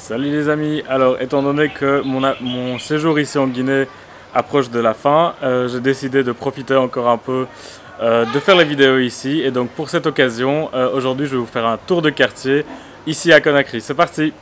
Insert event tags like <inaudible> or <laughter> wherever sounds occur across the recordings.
Salut les amis, alors étant donné que mon, mon séjour ici en Guinée approche de la fin, euh, j'ai décidé de profiter encore un peu euh, de faire les vidéos ici. Et donc pour cette occasion, euh, aujourd'hui je vais vous faire un tour de quartier ici à Conakry. C'est parti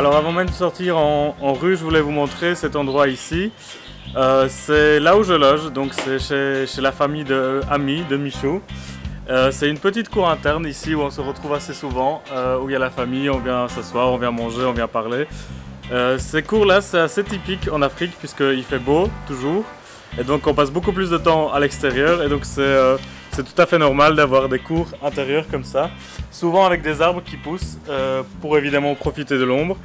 Alors avant même de sortir en, rue, je voulais vous montrer cet endroit ici. Euh, c'est là où je loge, donc c'est chez, la famille de Ami, de Michaud. Euh, c'est une petite cour interne ici où on se retrouve assez souvent, euh, où il y a la famille, on vient s'asseoir, on vient manger, on vient parler. ces cours là, c'est assez typique en Afrique puisqu'il fait beau toujours. Et donc on passe beaucoup plus de temps à l'extérieur et donc c'est c'est tout à fait normal d'avoir des cours intérieurs comme ça, souvent avec des arbres qui poussent euh, pour évidemment profiter de l'ombre.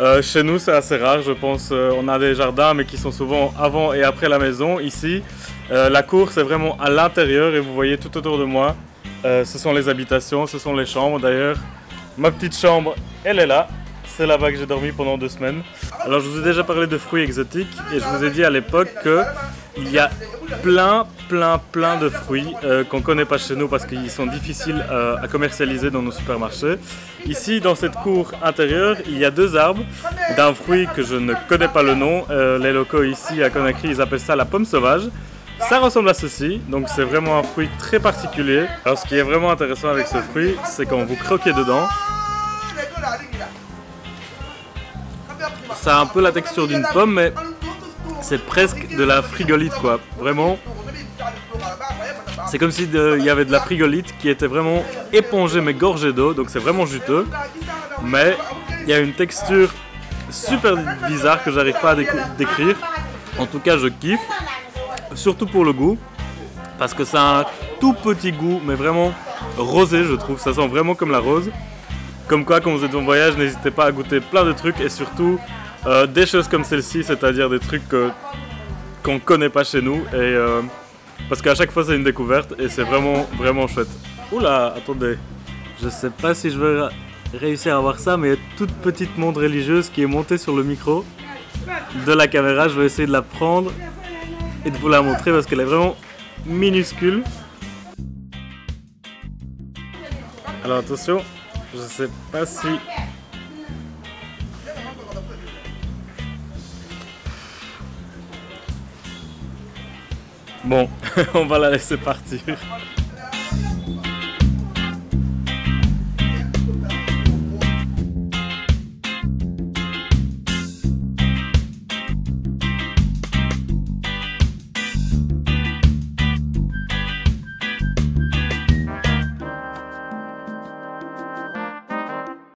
Euh, chez nous, c'est assez rare, je pense. Euh, on a des jardins, mais qui sont souvent avant et après la maison. Ici, la cour, c'est vraiment à l'intérieur et vous voyez tout autour de moi. ce sont les habitations, ce sont les chambres. D'ailleurs, ma petite chambre, elle est là. C'est là-bas que j'ai dormi pendant deux semaines. Alors, je vous ai déjà parlé de fruits exotiques et je vous ai dit à l'époque que il y a plein, plein, plein de fruits euh, qu'on ne connaît pas chez nous parce qu'ils sont difficiles euh, à commercialiser dans nos supermarchés. Ici, dans cette cour intérieure, il y a deux arbres d'un fruit que je ne connais pas le nom. Euh, les locaux ici à Conakry, ils appellent ça la pomme sauvage. Ça ressemble à ceci, donc c'est vraiment un fruit très particulier. Alors ce qui est vraiment intéressant avec ce fruit, c'est quand vous croquez dedans, ça a un peu la texture d'une pomme, mais c'est presque de la frigolite quoi. Vraiment. C'est comme s'il y avait de la frigolite qui était vraiment épongée mais gorgée d'eau, donc c'est vraiment juteux. Mais il y a une texture super bizarre que j'arrive pas à décrire. En tout cas, je kiffe, surtout pour le goût, parce que ça a un tout petit goût, mais vraiment rosé, je trouve. Ça sent vraiment comme la rose. Comme quoi, quand vous êtes en voyage, n'hésitez pas à goûter plein de trucs et surtout euh, des choses comme celle-ci, c'est-à-dire des trucs qu'on ne connaît pas chez nous. Et, euh, parce qu'à chaque fois, c'est une découverte et c'est vraiment, vraiment chouette. Oula, attendez. Je sais pas si je vais réussir à voir ça, mais il y a une toute petite montre religieuse qui est montée sur le micro de la caméra. Je vais essayer de la prendre et de vous la montrer parce qu'elle est vraiment minuscule. Alors attention, je sais pas si Bon, <laughs> on va la laisser partir.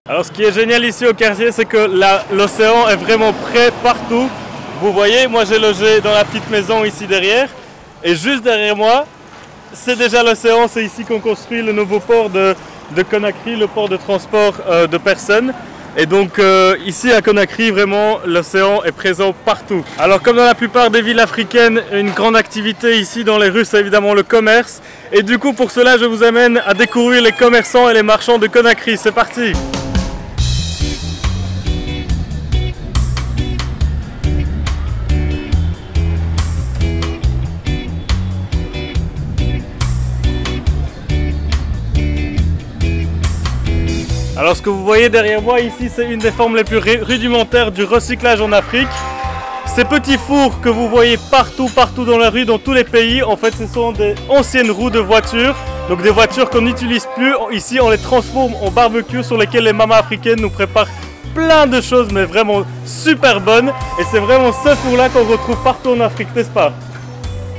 Alors ce qui est génial ici au quartier, c'est que l'océan est vraiment prêt partout. Vous voyez, moi j'ai logé dans la petite maison ici derrière. Et juste derrière moi, c'est déjà l'océan. C'est ici qu'on construit le nouveau port de, Conakry, le port de transport euh, de personnes. Et donc euh, ici à Conakry, vraiment, l'océan est présent partout. Alors comme dans la plupart des villes africaines, une grande activité ici dans les rues, c'est évidemment le commerce. Et du coup, pour cela, je vous amène à découvrir les commerçants et les marchands de Conakry. C'est parti Alors ce que vous voyez derrière moi ici, c'est une des formes les plus rudimentaires du recyclage en Afrique. Ces petits fours que vous voyez partout, partout dans la rue, dans tous les pays, en fait ce sont des anciennes roues de voitures. Donc des voitures qu'on n'utilise plus. Ici on les transforme en barbecue sur lesquels les mamas africaines nous préparent plein de choses mais vraiment super bonnes. Et c'est vraiment ce four là qu'on retrouve partout en Afrique, n'est-ce pas?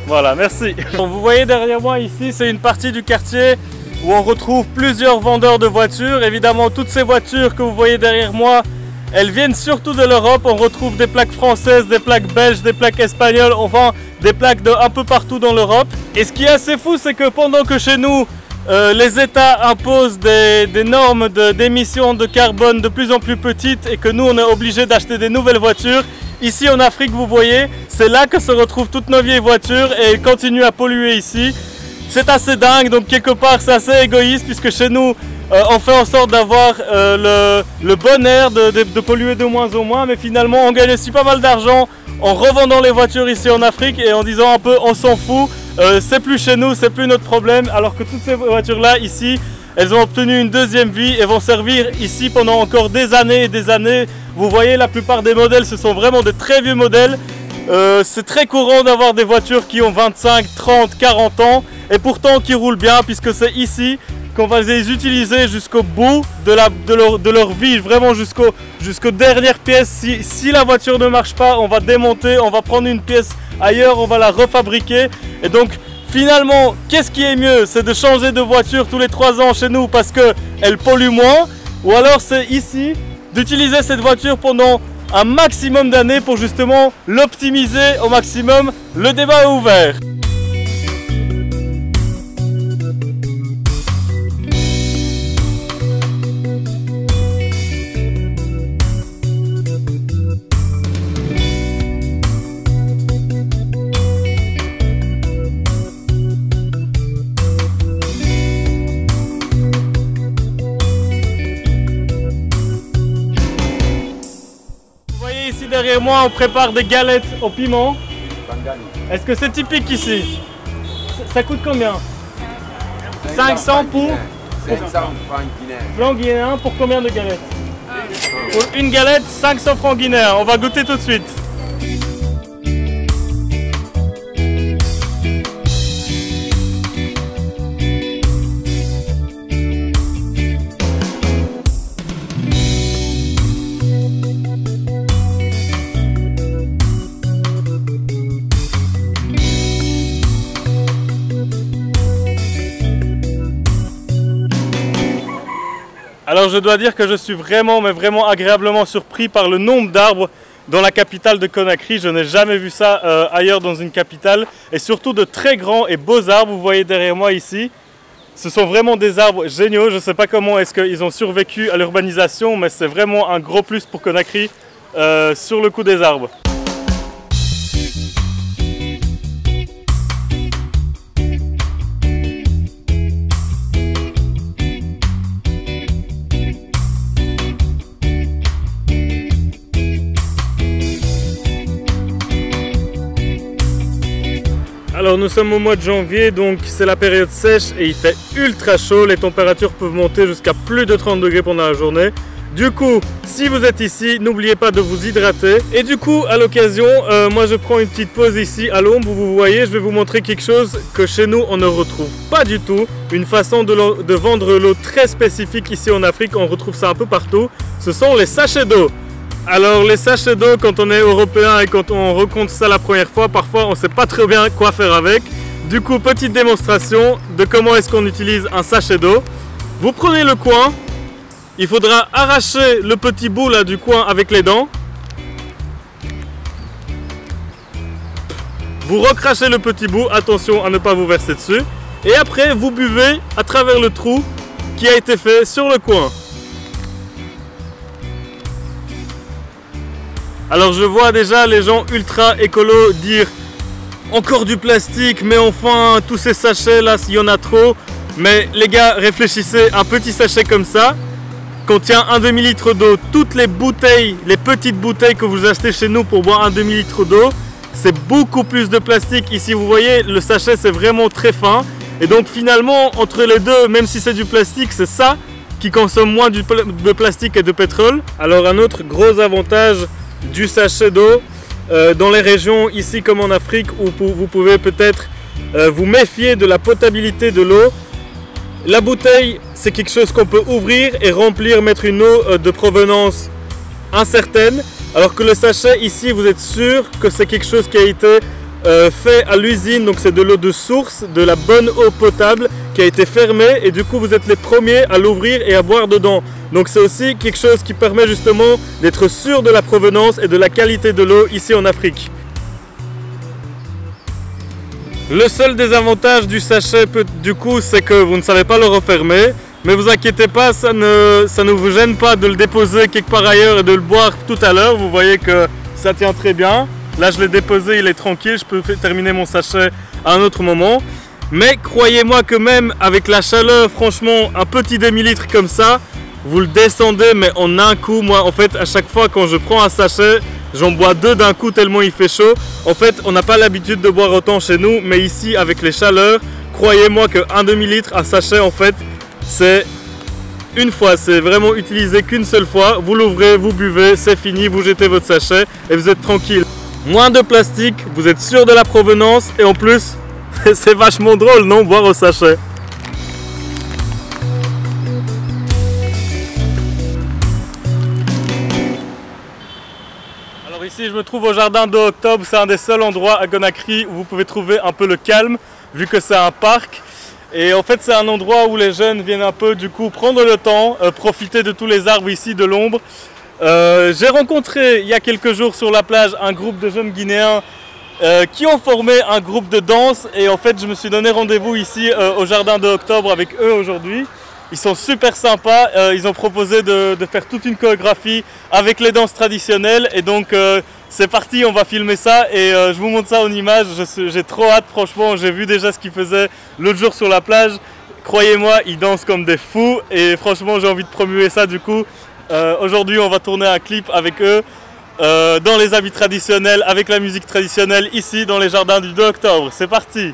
Voilà, merci. <laughs> vous voyez derrière moi ici, c'est une partie du quartier où on retrouve plusieurs vendeurs de voitures. Évidemment, toutes ces voitures que vous voyez derrière moi, elles viennent surtout de l'Europe. On retrouve des plaques françaises, des plaques belges, des plaques espagnoles, enfin des plaques de un peu partout dans l'Europe. Et ce qui est assez fou, c'est que pendant que chez nous, euh, les États imposent des, normes d'émissions de, carbone de plus en plus petites et que nous on est obligé d'acheter des nouvelles voitures. Ici en Afrique vous voyez, c'est là que se retrouvent toutes nos vieilles voitures et elles continuent à polluer ici. C'est assez dingue donc quelque part c'est assez égoïste puisque chez nous euh, on fait en sorte d'avoir euh, le, bon air, de, polluer de moins en moins mais finalement on gagne aussi pas mal d'argent en revendant les voitures ici en Afrique et en disant un peu on s'en fout, euh, c'est plus chez nous, c'est plus notre problème, alors que toutes ces voitures-là, ici, elles ont obtenu une deuxième vie et vont servir ici pendant encore des années et des années. Vous voyez, la plupart des modèles, ce sont vraiment de très vieux modèles. Euh, c'est très courant d'avoir des voitures qui ont 25, 30, 40 ans et pourtant qui roulent bien puisque c'est ici qu'on va les utiliser jusqu'au bout de, leur, vie, vraiment jusqu'aux jusqu'aux dernières pièces. Si, si la voiture ne marche pas, on va démonter, on va prendre une pièce ailleurs, on va la refabriquer. Et donc finalement, qu'est-ce qui est mieux? C'est de changer de voiture tous les 3 ans chez nous parce qu'elle pollue moins? Ou alors c'est ici d'utiliser cette voiture pendant un maximum d'années pour justement l'optimiser au maximum Le débat est ouvert. Moi, on prépare des galettes au piment. Est-ce que c'est typique ici? Ça coûte combien? 500 pour? 500 francs guinéens. pour combien de galettes? Pour une galette, 500 francs guinéens. On va goûter tout de suite. Alors je dois dire que je suis vraiment, mais vraiment agréablement surpris par le nombre d'arbres dans la capitale de Conakry. Je n'ai jamais vu ça euh, ailleurs dans une capitale. Et surtout de très grands et beaux arbres, vous voyez derrière moi ici. Ce sont vraiment des arbres géniaux. Je ne sais pas comment est-ce qu'ils ont survécu à l'urbanisation, mais c'est vraiment un gros plus pour Conakry euh, sur le coup des arbres. Alors nous sommes au mois de janvier, donc c'est la période sèche et il fait ultra chaud. Les températures peuvent monter jusqu'à plus de 30 degrés pendant la journée. Du coup, si vous êtes ici, n'oubliez pas de vous hydrater. Et du coup, à l'occasion, euh, moi je prends une petite pause ici à l'ombre vous voyez, je vais vous montrer quelque chose que chez nous on ne retrouve pas du tout. Une façon de vendre l'eau très spécifique ici en Afrique, on retrouve ça un peu partout. Ce sont les sachets d'eau. Alors les sachets d'eau, quand on est européen et quand on rencontre ça la première fois, parfois on ne sait pas très bien quoi faire avec. Du coup, petite démonstration de comment est-ce qu'on utilise un sachet d'eau. Vous prenez le coin, il faudra arracher le petit bout là du coin avec les dents. Vous recrachez le petit bout, attention à ne pas vous verser dessus. Et après, vous buvez à travers le trou qui a été fait sur le coin. Alors je vois déjà les gens ultra écolo dire encore du plastique, mais enfin tous ces sachets là, s'il y en a trop. Mais les gars, réfléchissez, un petit sachet comme ça contient un demi-litre d'eau. Toutes les bouteilles, les petites bouteilles que vous achetez chez nous pour boire un demi-litre d'eau, c'est beaucoup plus de plastique. Ici, vous voyez, le sachet, c'est vraiment très fin. Et donc finalement, entre les deux, même si c'est du plastique, c'est ça qui consomme moins de plastique et de pétrole. Alors un autre gros avantage du sachet d'eau euh, dans les régions ici comme en Afrique où vous pouvez peut-être euh, vous méfier de la potabilité de l'eau. La bouteille, c'est quelque chose qu'on peut ouvrir et remplir, mettre une eau euh, de provenance incertaine, alors que le sachet ici, vous êtes sûr que c'est quelque chose qui a été fait à l'usine, donc c'est de l'eau de source, de la bonne eau potable qui a été fermée et du coup vous êtes les premiers à l'ouvrir et à boire dedans. Donc c'est aussi quelque chose qui permet justement d'être sûr de la provenance et de la qualité de l'eau ici en Afrique. Le seul désavantage du sachet, du coup, c'est que vous ne savez pas le refermer. Mais vous inquiétez pas, ça ne, ça ne vous gêne pas de le déposer quelque part ailleurs et de le boire tout à l'heure. Vous voyez que ça tient très bien. Là, je l'ai déposé, il est tranquille. Je peux terminer mon sachet à un autre moment. Mais croyez-moi que même avec la chaleur, franchement, un petit demi-litre comme ça, vous le descendez, mais en un coup. Moi, en fait, à chaque fois quand je prends un sachet, J'en bois deux d'un coup tellement il fait chaud. En fait, on n'a pas l'habitude de boire autant chez nous, mais ici, avec les chaleurs, croyez-moi qu'un demi-litre, un sachet, en fait, c'est une fois. C'est vraiment utilisé qu'une seule fois. Vous l'ouvrez, vous buvez, c'est fini, vous jetez votre sachet et vous êtes tranquille. Moins de plastique, vous êtes sûr de la provenance et en plus, <laughs> c'est vachement drôle, non, boire au sachet. ici je me trouve au jardin d'octobre, c'est un des seuls endroits à Conakry où vous pouvez trouver un peu le calme vu que c'est un parc. Et en fait c'est un endroit où les jeunes viennent un peu du coup prendre le temps, euh, profiter de tous les arbres ici, de l'ombre. Euh, j'ai rencontré il y a quelques jours sur la plage un groupe de jeunes guinéens euh, qui ont formé un groupe de danse et en fait je me suis donné rendez-vous ici au jardin d'octobre avec eux aujourd'hui. Ils sont super sympas. Euh, ils ont proposé de, faire toute une chorégraphie avec les danses traditionnelles. Et donc, euh, c'est parti, on va filmer ça. Et euh, je vous montre ça en image. J'ai trop hâte, franchement. J'ai vu déjà ce qu'ils faisaient l'autre jour sur la plage. Croyez-moi, ils dansent comme des fous. Et franchement, j'ai envie de promuer ça du coup. Aujourd'hui, on va tourner un clip avec eux. dans les habits traditionnels, avec la musique traditionnelle, ici dans les jardins du 2 octobre. C'est parti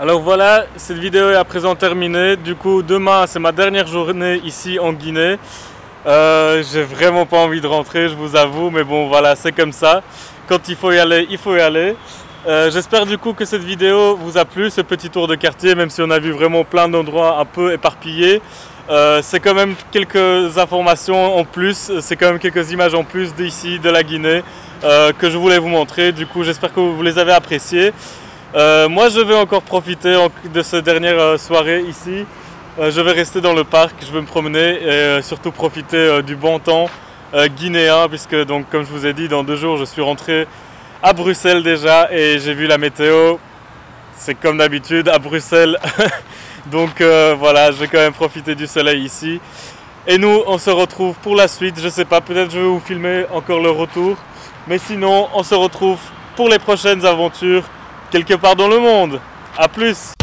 Alors voilà, cette vidéo est à présent terminée. Du coup, demain, c'est ma dernière journée ici en Guinée. Euh, j'ai vraiment pas envie de rentrer, je vous avoue, mais bon, voilà, c'est comme ça. Quand il faut y aller, il faut y aller. Euh, j'espère du coup que cette vidéo vous a plu, ce petit tour de quartier, même si on a vu vraiment plein d'endroits un peu éparpillés. Euh, c'est quand même quelques informations en plus, c'est quand même quelques images en plus d'ici, de la Guinée, que je voulais vous montrer. Du coup, j'espère que vous les avez appréciées. Euh, moi, je vais encore profiter de cette dernière euh, soirée ici. Euh, je vais rester dans le parc, je vais me promener et surtout profiter du bon temps guinéen, puisque donc, comme je vous ai dit, dans deux jours, je suis rentré à Bruxelles déjà et j'ai vu la météo. C'est comme d'habitude à Bruxelles. <laughs> donc voilà, je vais quand même profiter du soleil ici. Et nous, on se retrouve pour la suite. Je sais pas, peut-être je vais vous filmer encore le retour. Mais sinon, on se retrouve pour les prochaines aventures quelque part dans le monde. A plus